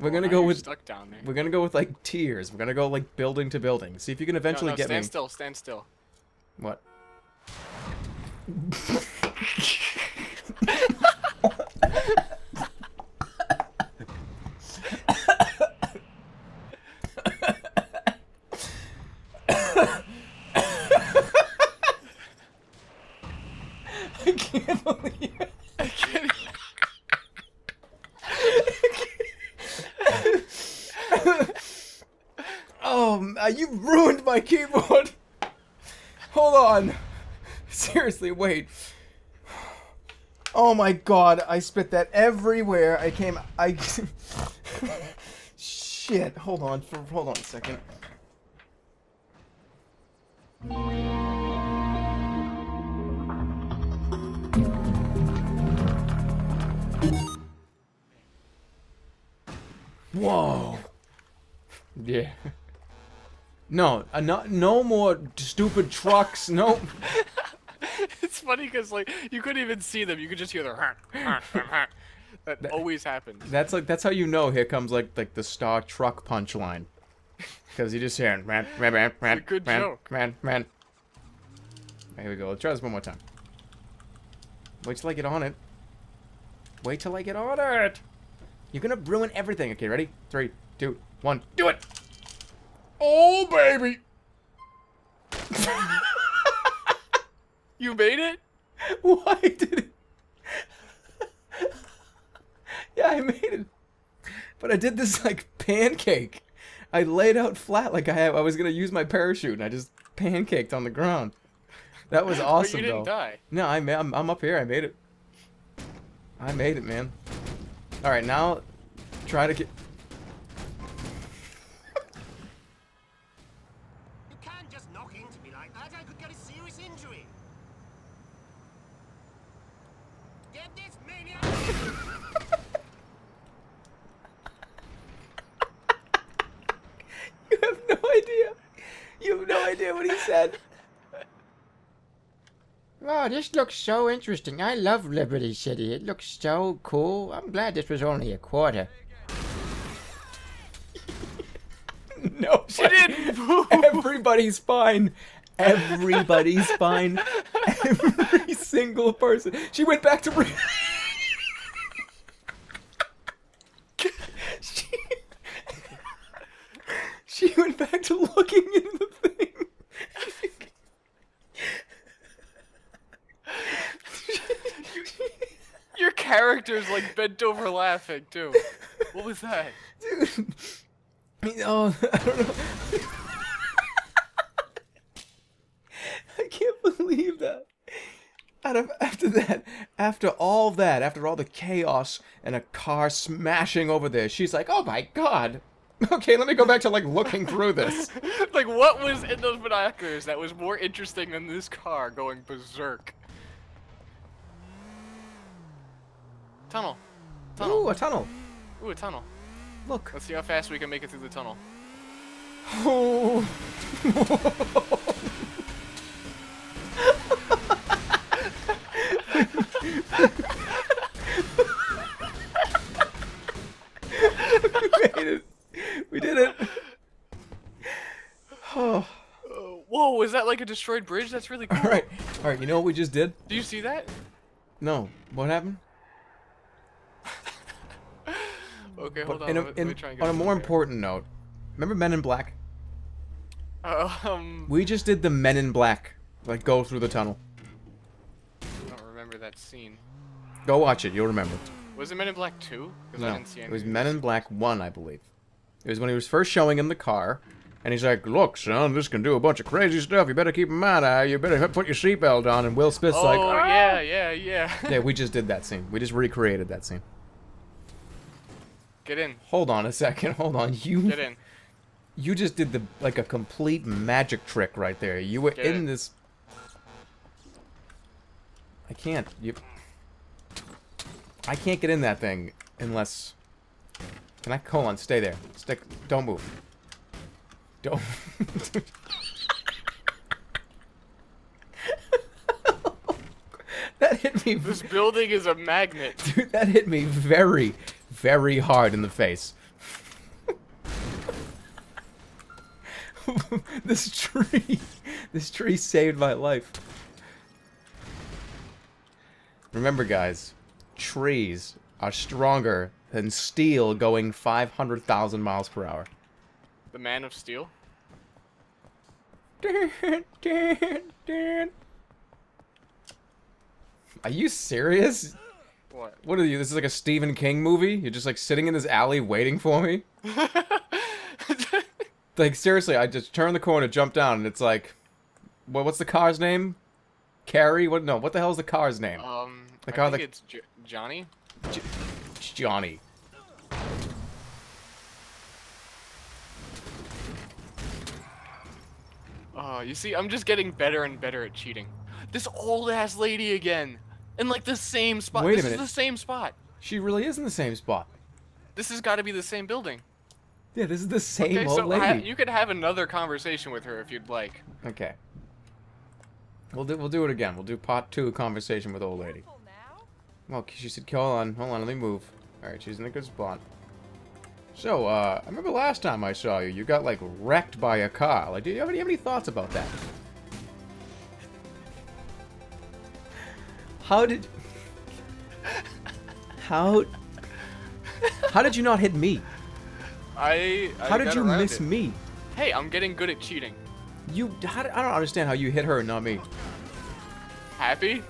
We're Oh, gonna now go with stuck down there. we're gonna go with like tiers. We're gonna go like building to building. See if you can eventually no, get stand me. still. Stand still. What? I can't believe it. I can't. Oh, uh, you ruined my keyboard. Hold on. Seriously, wait. Oh my god, I spit that everywhere. I came. I. Shit. Hold on. For, hold on a second. Whoa. Yeah. No, uh, no, no more stupid trucks. No. it's funny because like you couldn't even see them. You could just hear the. that always happens. That's like that's how you know here comes like like the star truck punchline. Because you just hear man man man man a good man, joke. man man. Here we go. Let's try this one more time. Wait till I get on it. Wait till I get on it. You're gonna ruin everything. Okay, ready? Three, two, one, do it. Oh baby. You made it. Why did it? yeah, I made it. But I did this like pancake. I laid out flat like I I was gonna use my parachute, and I just pancaked on the ground. That was awesome, but you didn't though. die. No, I ma- I'm, I'm up here. I made it. I made it, man. All right, now try to get. You have no idea. You have no idea what he said. Oh, this looks so interesting. I love Liberty City. It looks so cool. I'm glad this was only a quarter. No, She didn't move. Everybody's fine. Everybody's fine. Every single person. She went back to. She, she went back to looking in the thing. Your character's like bent over laughing too. What was that? Dude. Oh, I don't know. I can't believe that. Out of after that, after all that, after all the chaos and a car smashing over there, she's like, "Oh my god." Okay, let me go back to like looking through this. like what was in those binoculars that was more interesting than this car going berserk? Tunnel. Tunnel. Ooh, a tunnel. Ooh, a tunnel. Look. Let's see how fast we can make it through the tunnel. Oh. we made it. We did it. Oh. Uh, whoa, was that like a destroyed bridge? That's really cool. All right. All right. You know what we just did? Do you see that? No. What happened? Okay, hold But on. in a, let me- let me try and get on a more okay. important note, remember Men in Black? Uh, um, We just did the Men in Black, like go through the tunnel. I don't remember that scene. Go watch it. You'll remember. Was it Men in Black 2? Because I No, it was. Men in Black One, I believe. It was when he was first showing him the car, and he's like, "Look, son, this can do a bunch of crazy stuff. You better keep in mind. Uh, you better put your seatbelt on." And Will Smith's Oh, like, "Ah!" yeah, yeah, yeah. "Yeah, we just did that scene. We just recreated that scene." Get in. Hold on a second. Hold on. You Get in. you just did the like a complete magic trick right there. You were in. this. I can't. You. I can't get in that thing unless. Can I hold on? Stay there. Stick. Don't move. Don't. that hit me. This building is a magnet. Dude, that hit me very, very hard in the face. this tree, this tree saved my life. Remember, guys, trees are stronger than steel going 500,000 miles per hour. The Man of Steel. Are you serious? What? What are you? This is like a Stephen King movie? You're just like sitting in this alley waiting for me? like seriously, I just turn the corner, jump down, and it's like, what? What's the car's name? Carrie? What? No, what the hell is the car's name? Um, The I car think that- it's J- Johnny. It's Johnny. Oh, you see, I'm just getting better and better at cheating. This old ass lady again, in like the same spot. Wait a this minute. is the same spot. She really is in the same spot. This has got to be the same building. Yeah, this is the same okay, old so lady. ha- you could have another conversation with her if you'd like. Okay. We'll do we'll do it again. We'll do part two conversation with old lady. Well, she said, "Hold on, hold on, let me move." All right, she's in a good spot. So, uh, I remember last time I saw you, you got like wrecked by a car. Like, do you have any, have any thoughts about that? How did? How? How did you not hit me? I. I How did you miss it. me? Hey, I'm getting good at cheating. You, how, I don't understand how you hit her and not me. Happy?